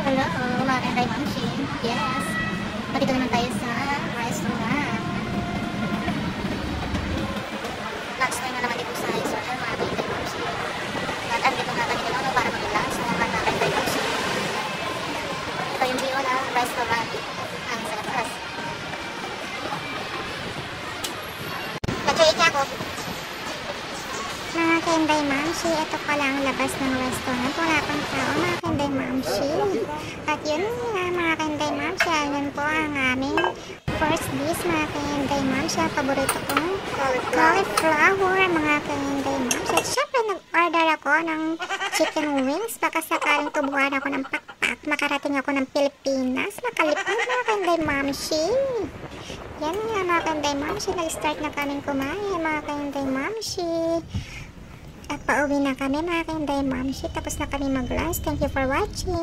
hello, mga kanday mamshi. Yes. Nandito naman tayo sa restaurant. Lunch time na naman dito sa Israel, mga kanday mamshi. At andito nga kami dalawa para mag-lunch ng mga kanday mamshi. Ito yung view ng restaurant. Ang sa labas. Nag-check ako. Mga kanday mamshi, ito pala ang labas ng restaurant. Wala pang tao, mga kanday mamshi. At yun nga, mga kanday mamshi, ayun po ang aming first dish, mga kanday mamshi. Ang paborito kong cauliflower, mga kanday mamshi. At syempre, nag-order ako ng chicken wings. Baka sakaling tubuhan ako ng pakpak. Makarating ako ng Pilipinas. Makalipin, mga kanday mamshi. Yan nga mga kanday mamshi, nag-start na kaming kumain mga kanday mamshi. At pauwi na kami mga kanday mamshi, tapos na kami mag-lunch. Thank you for watching.